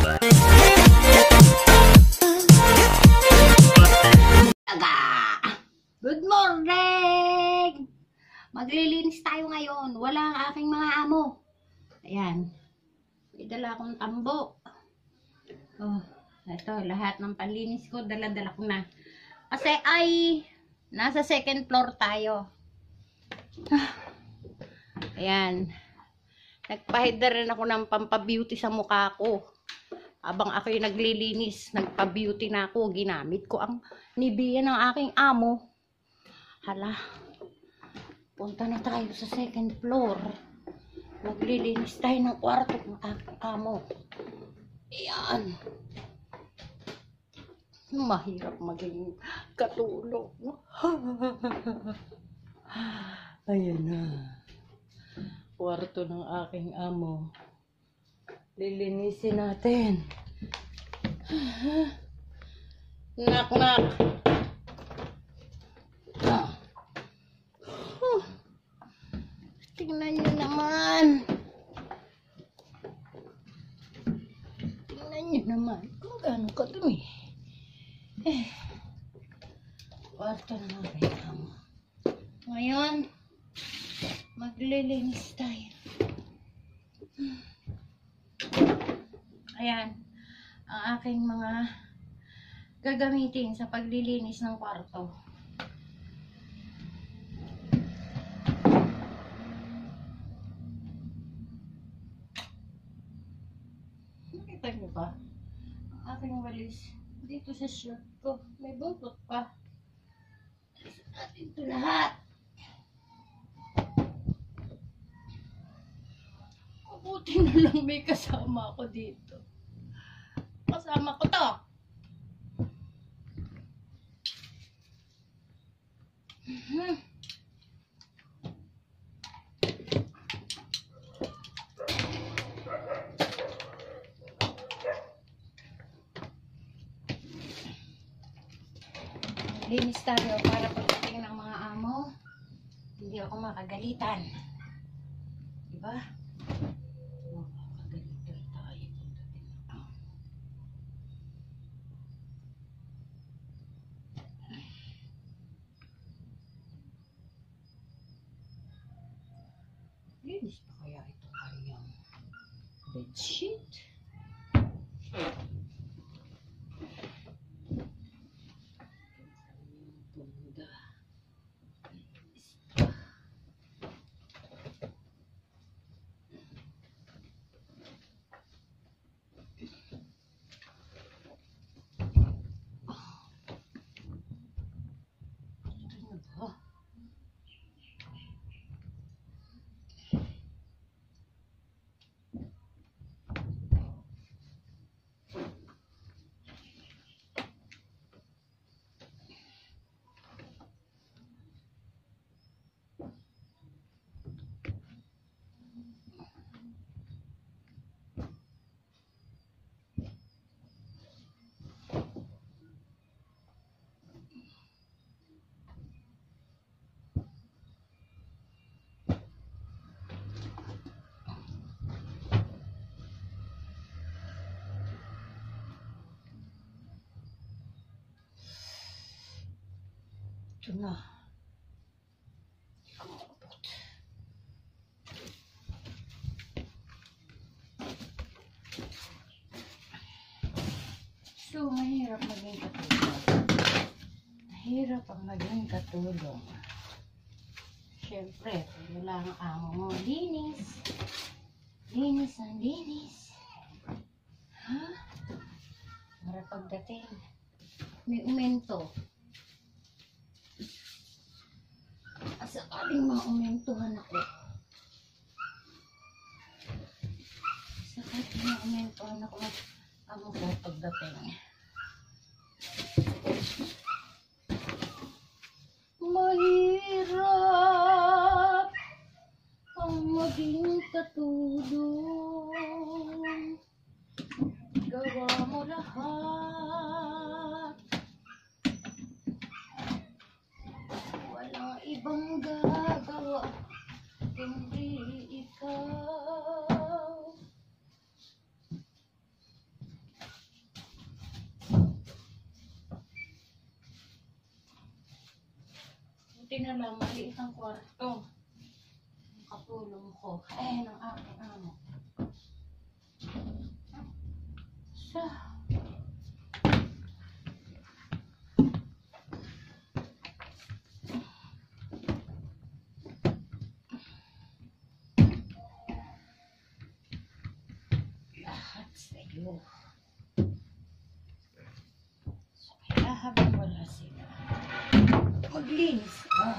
Good morning! Maglilinis tayo ngayon. Wala ang aking mga amo. Ayan. May dala akong tambo. Oh, ito, lahat ng panlinis ko, dala-dala ko na. Kasi ay, nasa second floor tayo. Ah. Ayan. Nagpahid na ako ng pampabeauty sa mukha ko. Habang ako yung naglilinis, nagpa-beauty na ako, ginamit ko ang Nivea ng aking amo. Hala, punta na tayo sa second floor. Maglilinis tayo ng kwarto ng aking amo. Ayan. Mahirap maging katulong. Ayan na. Kwarto ng aking amo. Lilinisin natin. Knock, knock. Ah. Huh. Tingnan nyo naman. Tingnan nyo naman kung gaano kadumi. Eh. Kwarto ng aking amo. Ngayon, maglilinis tayo. Ayan, ang aking mga gagamitin sa paglilinis ng kwarto. Nakita niyo ba? Ang aking walis dito sa shirt ko. May buntot pa. Natin ito lahat. Mabuti na lang may kasama ako dito. Kasama ko to. Mhm. Linis tayo para pagdating ng mga amo, hindi ako makagalitan. Diba? Makakagalitan Bedsheet. Ito na. Ang abot. So, mahirap maging katulong. Mahirap ang. Siyempre, wala ang amo mo, linis. Linis ang linis. Ha? Para pagdating, may umento. Sakaling maumentuhan ako. Sakaling maumentuhan ako. Amo ko pagdating. Mahirap ang maging katulong. Gawa mo lahat. ibang gagawa kundi ikaw. Buti na lang maliit ang kwarto. Ang kapulong ko. Eh ng aking amo. Sa'yo. So, kaya habang wala sila, maglinis. Diba?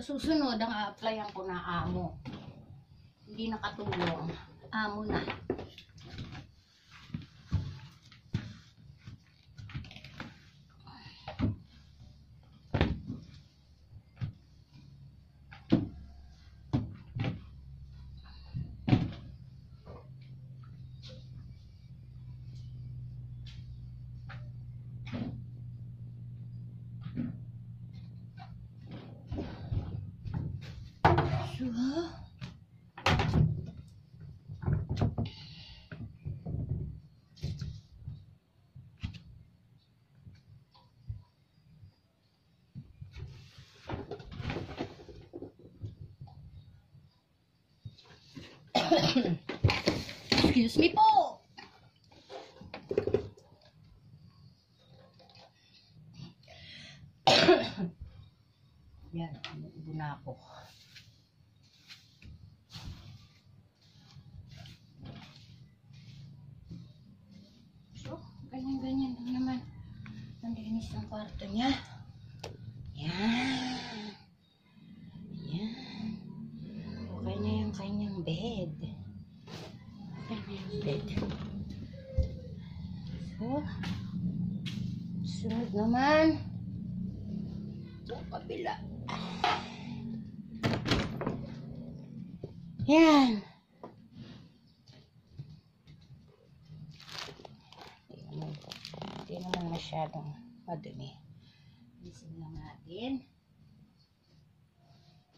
Sa susunod, ang a-applyan ko na amo. Hindi nakatulong. Amo na. So, Excuse me po. Kwarto niya. Yan. Yan. Okay na yung kanyang bed. Okay yung bed. So, sunod naman. Yung kabila. Yan. Hindi naman masyadong madumi. Alisin lang natin.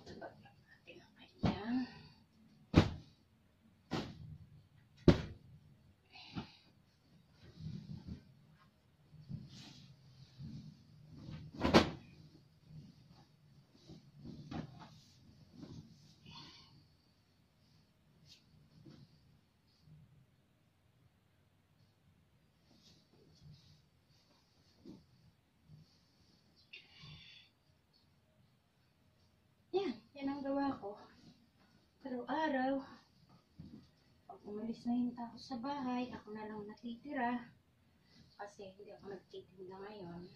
Tabag lang natin ang kanyang. Yan, ang gawa ko. Araw-araw, pag umalis na yung tao sa bahay, ako na lang natitira. Kasi hindi ako nagtitinda ngayon.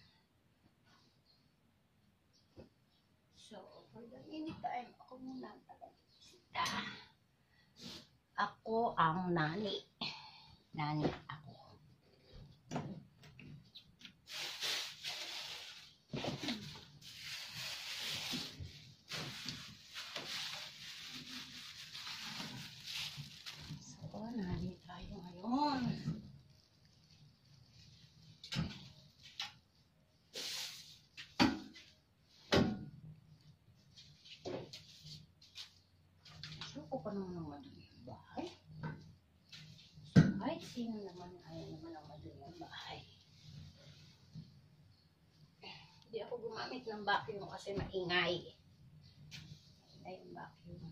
So, for the meantime, ako muna ang tagapista. Ako ang nani. Nani ako. So, nani tayo ngayon. So, ko pa naman ang madumi ang bahay. So, kahit sino naman ayaw naman ang madumi ang bahay. Hindi ako gumamit ng vacuum kasi maingay. Maingay yung vacuum.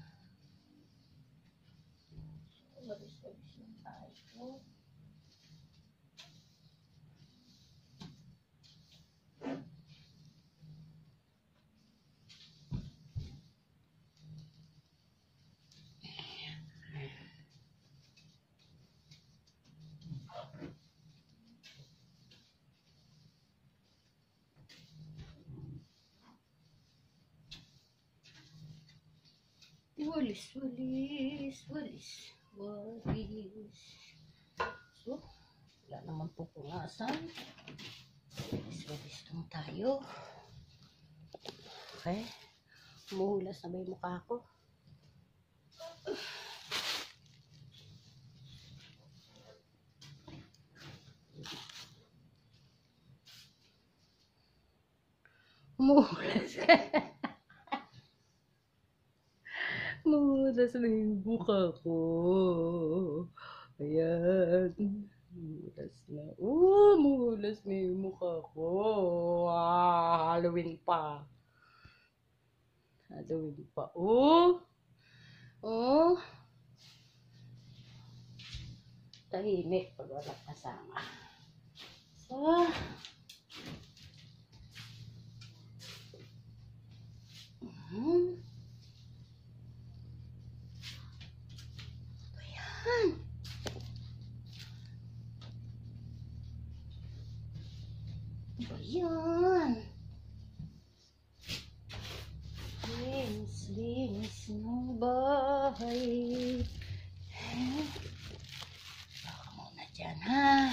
So, labis-labis lang tayo. Walis, walis, walis, walis. So, wala naman po punasan. Walis, walis lang tayo. Okay. Umuhulas na ba yung mukha ko? Umuhulas. Umuhulas na yung mukha ko. Ayan. Umuhulas na. Oh, umuhulas na yung mukha ko. Ah, Halloween pa. Halloween pa. Oh! Oh! Tahimik pag walang kasama. So, Hmm. Ayan. Ayan. Linis, linis ng bahay. Baka muna dyan, ha?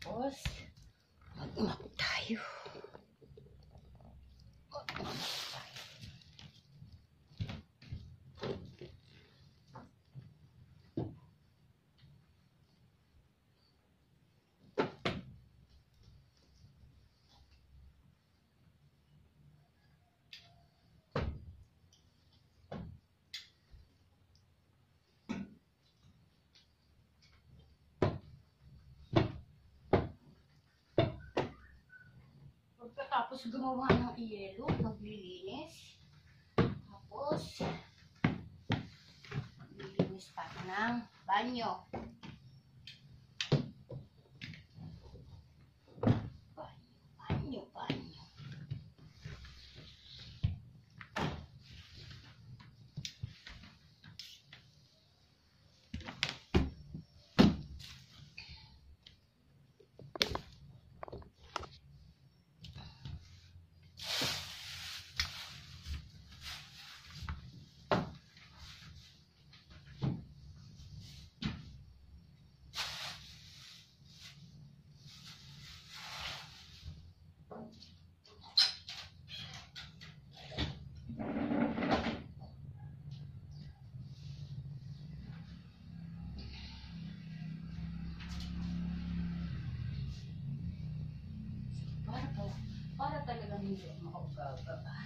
Tapos, mag-umap tayo. Mag-umap tayo. Pagkatapos gumawa ng iyelo, maglilinis. Tapos, maglilinis pa ng. Banyo, banyo, banyo. Para to, para talagang hindi ako makaugaga.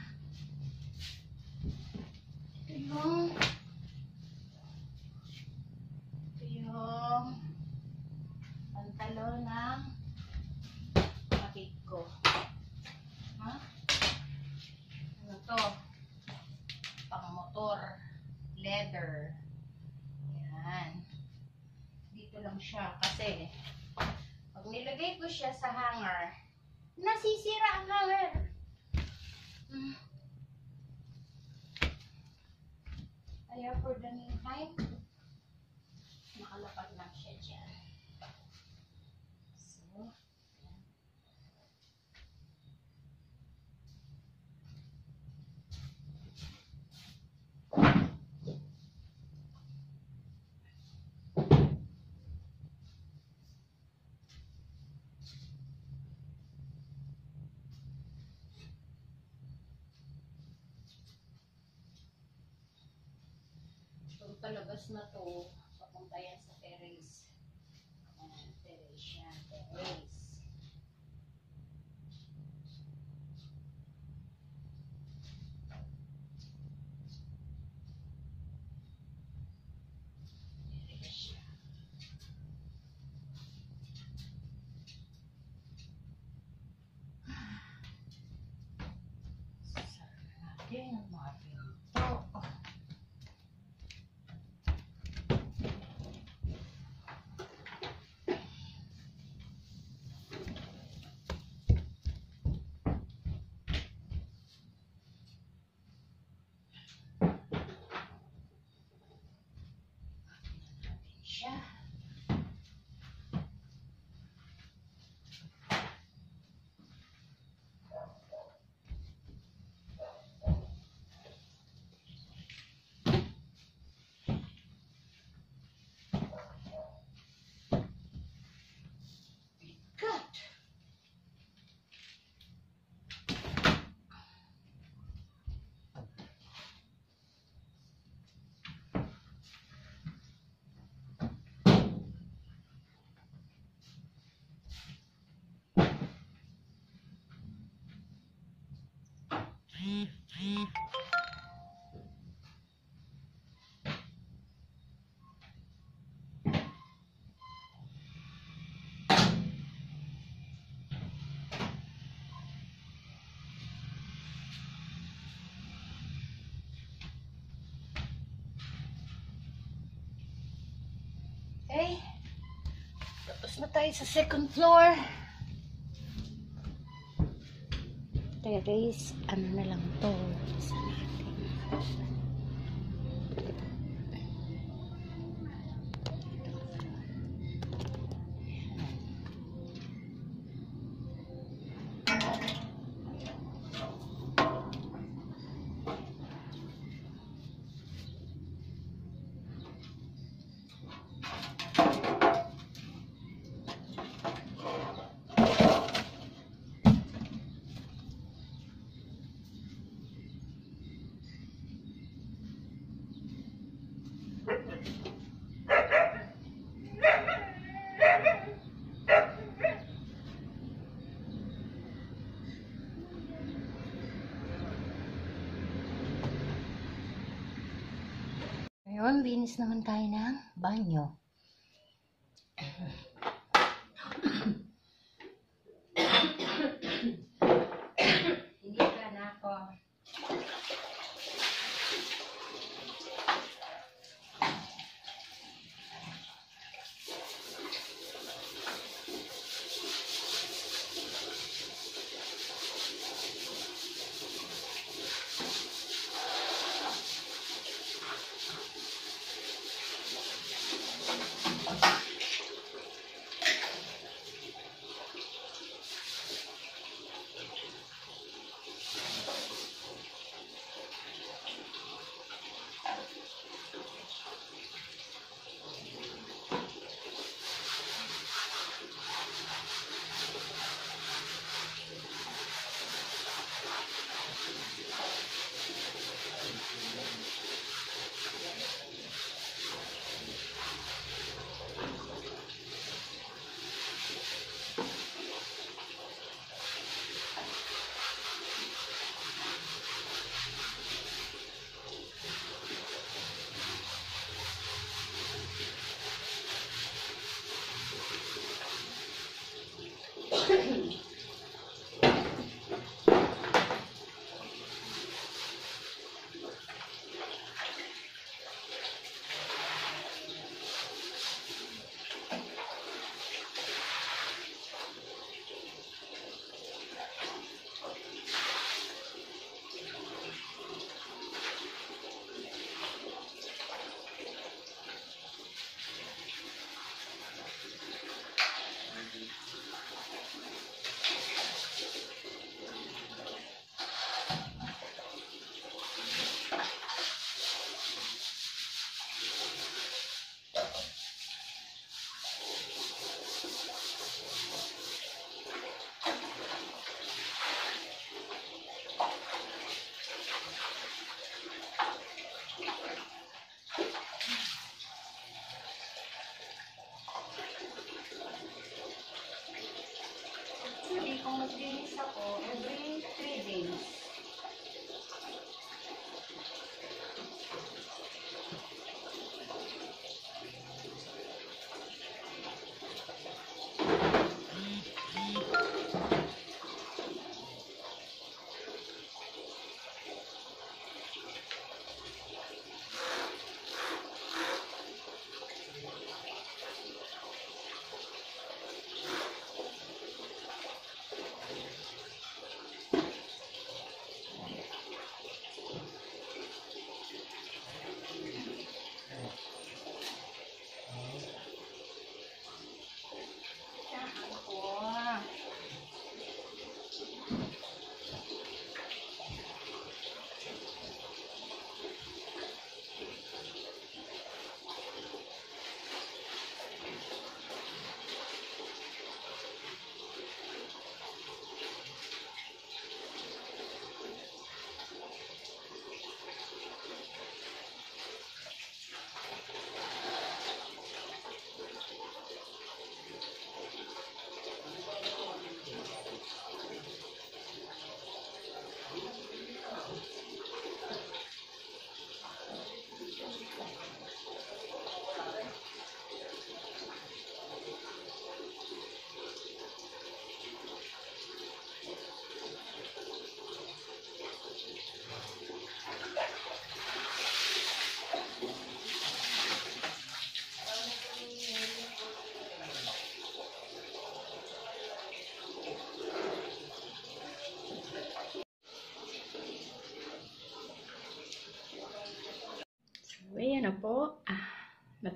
Ito yung, ito yung pantalon ng kapatid ko. Ha? Ano to? Pang motor. Leather. Yan. Dito lang siya kasi pag nilagay ko siya sa hanger, nasisira ang hanger. Kaya for the meantime, nakalapag lang siya dyan. So, yan. Itong palabas na to, papunta yan sa terrace. Ayan, terrace yan, terrace. Siya. Okay. Tapos na tayo sa second floor. Terrace, ano na lang to. Isa natin. Ngayon, linis naman tayo ng banyo.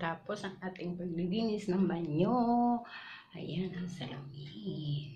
Natapos ang ating paglilinis ng banyo. Ayan ang salamin.